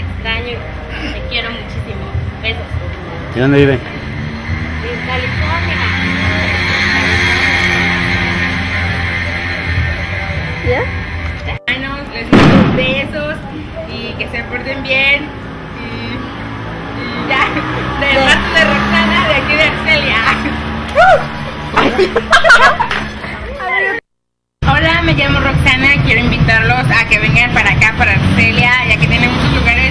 extraño te quiero muchísimo. Besos. ¿Y dónde vive? En California. ¿Ya? Bueno, les mando besos y que se porten bien. Y, y ya, de parte de Roxana, de aquí de Arcelia. Hola, me llamo Roxana, quiero invitarlos a que vengan para acá, para Arcelia, ya que tiene muchos lugares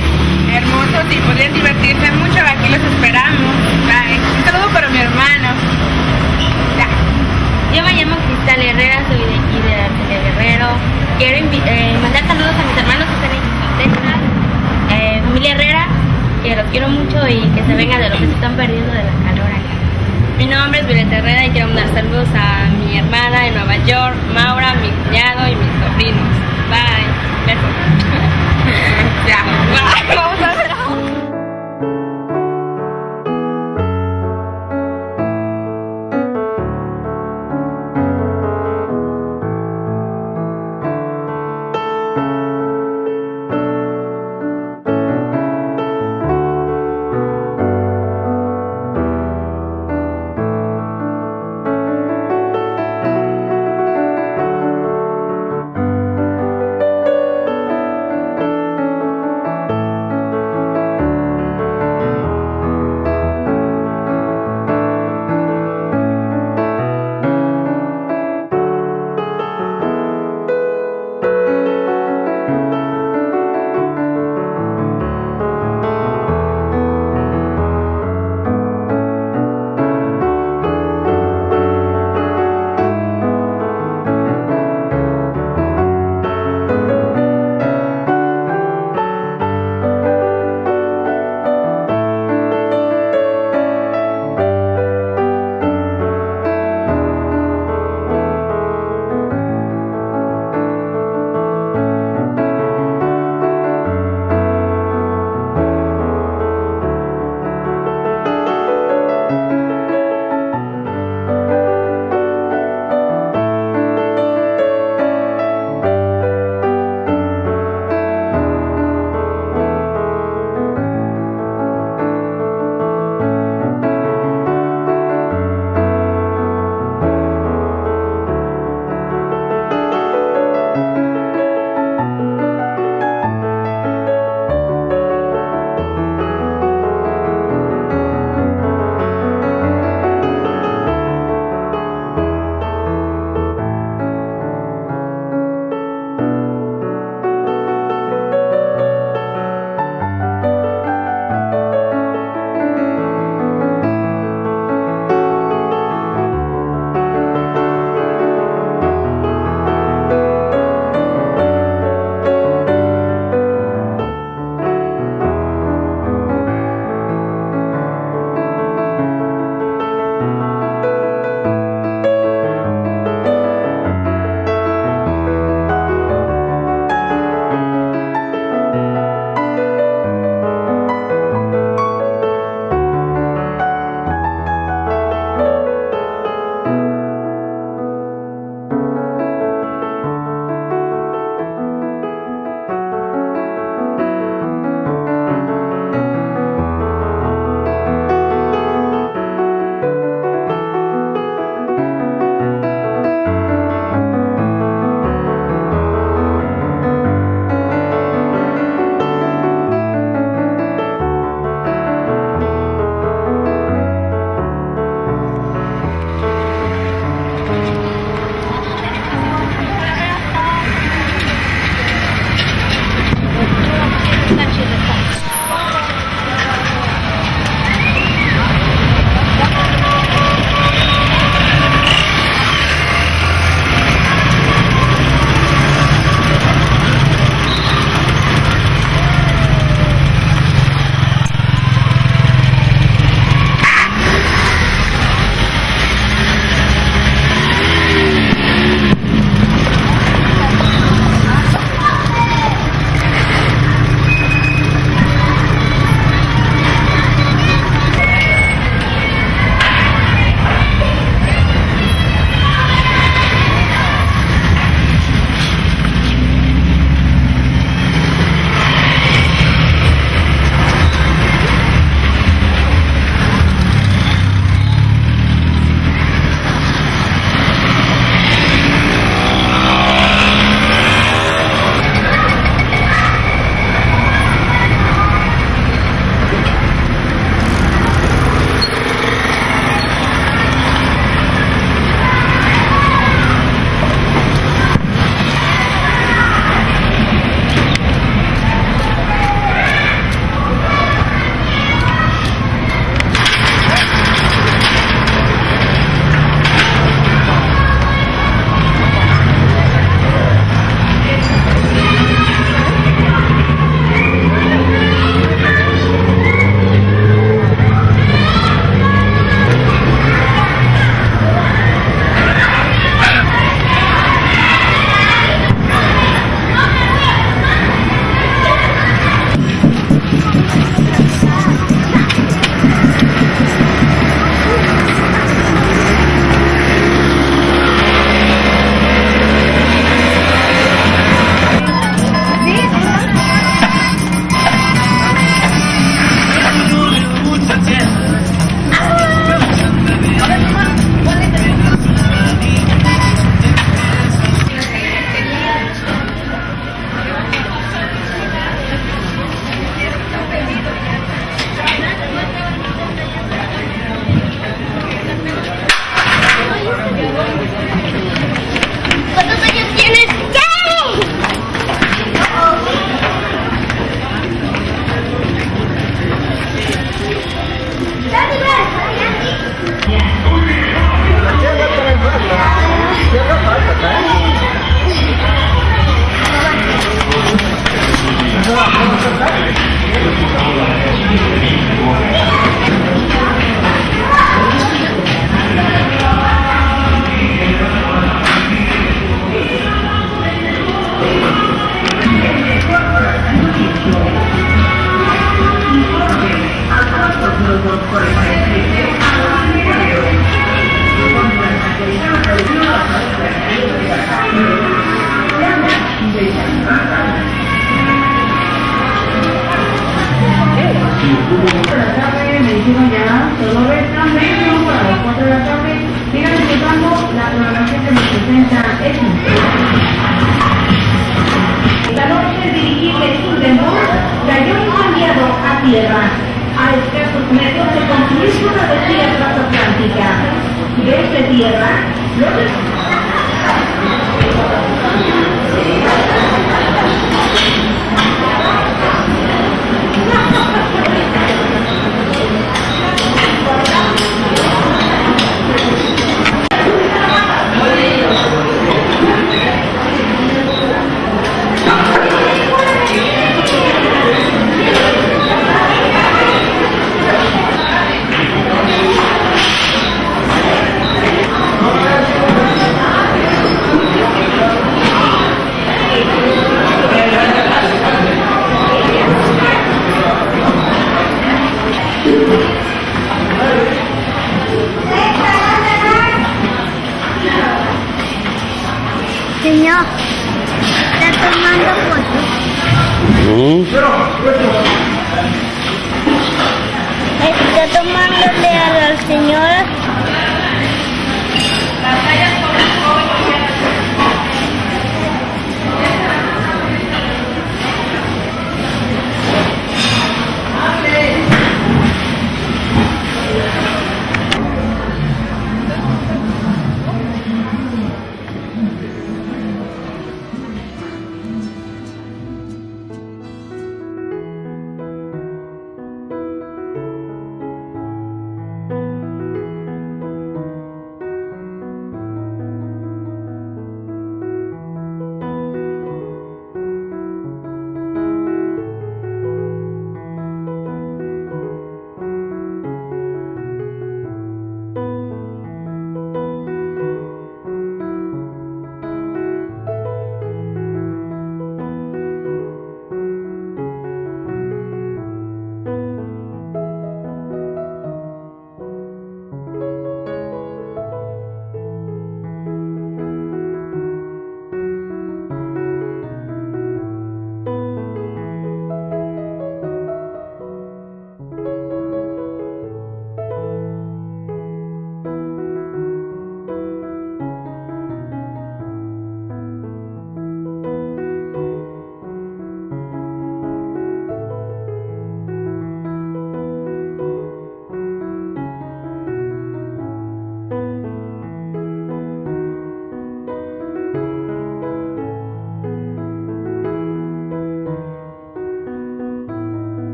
hermosos y podrían divertirse mucho, aquí los esperamos. Bye. Un saludo para mi hermano. Yo me llamo Cristal Herrera, soy de aquí de Guerrero. Quiero eh, mandar saludos a mis hermanos que están en Texas, eh, familia Herrera, que los quiero mucho y que se vengan de lo que se están perdiendo de la calor acá. Mi nombre es Violeta Herrera y quiero mandar saludos a mi hermana en Nueva York, Maura, mi cuñado y mis sobrinos. Bye. Besos. Ya. Bye.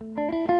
Música